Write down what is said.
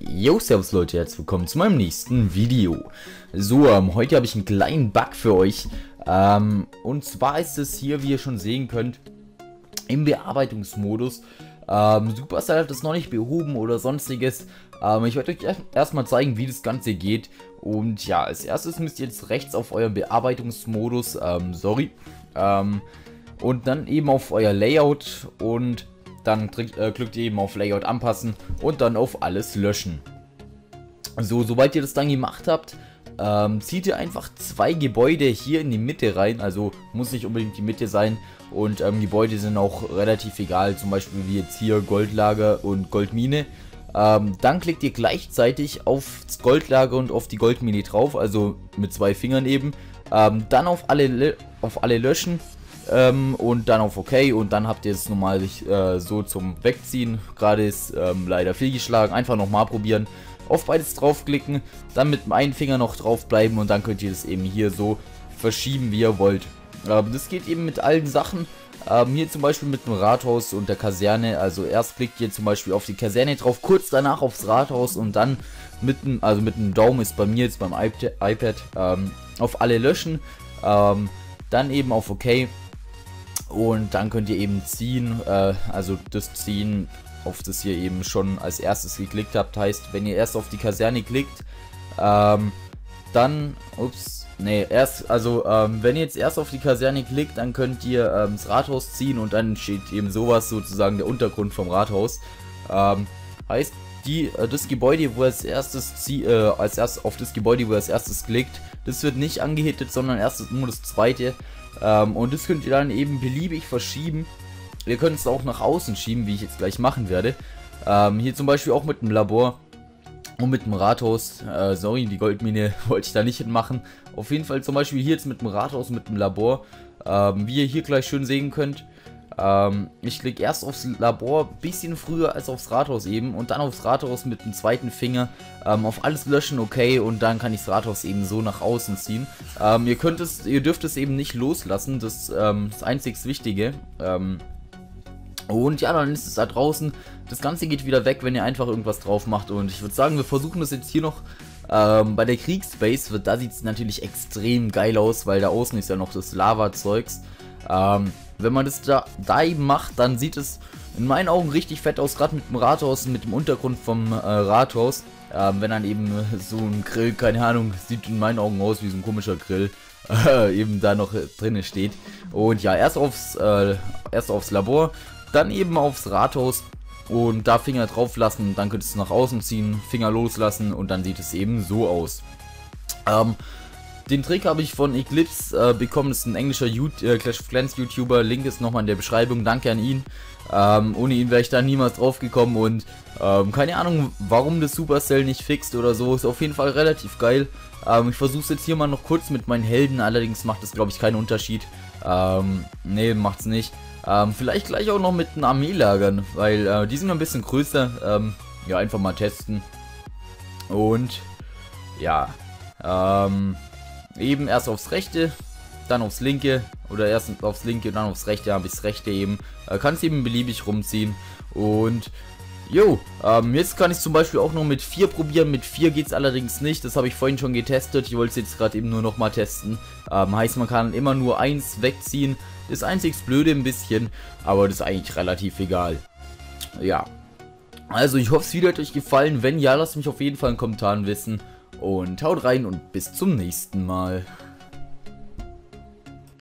Yo, servus Leute, herzlich willkommen zu meinem nächsten Video. So, ähm, heute habe ich einen kleinen Bug für euch. Ähm, und zwar ist es hier, wie ihr schon sehen könnt, im Bearbeitungsmodus. Ähm, Supercell hat das noch nicht behoben oder sonstiges. Ähm, ich werde euch erstmal zeigen, wie das Ganze geht. Und ja, als erstes müsst ihr jetzt rechts auf euren Bearbeitungsmodus, ähm, sorry, ähm, und dann eben auf euer Layout und dann äh, klickt ihr eben auf Layout anpassen und dann auf alles löschen. So, sobald ihr das dann gemacht habt, ähm, zieht ihr einfach zwei Gebäude hier in die Mitte rein, also muss nicht unbedingt die Mitte sein und ähm, Gebäude sind auch relativ egal, zum Beispiel wie jetzt hier Goldlager und Goldmine. Ähm, dann klickt ihr gleichzeitig aufs Goldlager und auf die Goldmine drauf, also mit zwei Fingern eben. Ähm, dann auf alle, auf alle löschen ähm, und dann auf OK und dann habt ihr es normal äh, so zum Wegziehen. Gerade ist ähm, leider fehlgeschlagen. Einfach nochmal probieren. Auf beides draufklicken, dann mit dem einen Finger noch drauf bleiben und dann könnt ihr das eben hier so verschieben, wie ihr wollt. Ähm, das geht eben mit allen Sachen. Ähm, hier zum Beispiel mit dem Rathaus und der Kaserne. Also erst klickt ihr zum Beispiel auf die Kaserne drauf, kurz danach aufs Rathaus und dann mit dem, also mit dem Daumen ist bei mir jetzt beim iPad, ähm, auf alle löschen. Ähm, dann eben auf OK und dann könnt ihr eben ziehen, äh, also das ziehen, auf das ihr eben schon als erstes geklickt habt, heißt, wenn ihr erst auf die Kaserne klickt, ähm, dann, ups, nee, erst, also, ähm, wenn ihr jetzt erst auf die Kaserne klickt, dann könnt ihr ähm, das Rathaus ziehen und dann steht eben sowas, sozusagen der Untergrund vom Rathaus. Ähm, heißt, die, äh, das Gebäude, wo als erstes, zieh, äh, als erstes auf das Gebäude, wo ihr als erstes klickt, das wird nicht angehittet, sondern erst nur das zweite. Ähm, und das könnt ihr dann eben beliebig verschieben. Ihr könnt es auch nach außen schieben, wie ich jetzt gleich machen werde. Ähm, hier zum Beispiel auch mit dem Labor und mit dem Rathaus. Äh, sorry, die Goldmine wollte ich da nicht hinmachen. Auf jeden Fall zum Beispiel hier jetzt mit dem Rathaus, mit dem Labor. Ähm, wie ihr hier gleich schön sehen könnt, ähm, ich klicke erst aufs Labor bisschen früher als aufs Rathaus eben und dann aufs Rathaus mit dem zweiten Finger ähm, auf alles löschen, okay, und dann kann ich das Rathaus eben so nach außen ziehen. Ähm, ihr könnt es, ihr dürft es eben nicht loslassen, das ähm, das einzig Wichtige. Ähm, und ja, dann ist es da draußen. Das Ganze geht wieder weg, wenn ihr einfach irgendwas drauf macht. Und ich würde sagen, wir versuchen das jetzt hier noch ähm, bei der Kriegsbase. Da sieht es natürlich extrem geil aus, weil da außen ist ja noch das Lava-Zeugs. Ähm, wenn man das da, da eben macht, dann sieht es in meinen Augen richtig fett aus, gerade mit dem Rathaus, mit dem Untergrund vom äh, Rathaus. Ähm, wenn dann eben so ein Grill, keine Ahnung, sieht in meinen Augen aus wie so ein komischer Grill, äh, eben da noch äh, drinne steht. Und ja, erst aufs, äh, erst aufs Labor, dann eben aufs Rathaus und da Finger drauf lassen, dann könntest du nach außen ziehen, Finger loslassen und dann sieht es eben so aus. Ähm, den Trick habe ich von Eclipse äh, bekommen, das ist ein englischer äh, Clash of Clans YouTuber, Link ist nochmal in der Beschreibung, danke an ihn. Ähm, ohne ihn wäre ich da niemals drauf gekommen und ähm, keine Ahnung, warum das Supercell nicht fixt oder so, ist auf jeden Fall relativ geil. Ähm, ich versuche es jetzt hier mal noch kurz mit meinen Helden, allerdings macht das glaube ich keinen Unterschied. Ähm, nee, macht's nicht. Ähm, vielleicht gleich auch noch mit den Armeelagern, weil äh, die sind ein bisschen größer. Ähm, ja, einfach mal testen. Und ja, ähm, eben erst aufs rechte, dann aufs linke oder erst aufs linke und dann aufs rechte, habe ich das rechte eben. Äh, kann es eben beliebig rumziehen und Jo, ähm, jetzt kann ich zum Beispiel auch noch mit 4 probieren. Mit 4 geht es allerdings nicht. Das habe ich vorhin schon getestet. Ich wollte es jetzt gerade eben nur noch mal testen. Ähm, heißt, man kann immer nur eins wegziehen. Das einzig Blöde ein bisschen, aber das ist eigentlich relativ egal. Ja. Also ich hoffe, es Video hat euch gefallen. Wenn ja, lasst mich auf jeden Fall in den Kommentaren wissen. Und haut rein und bis zum nächsten Mal.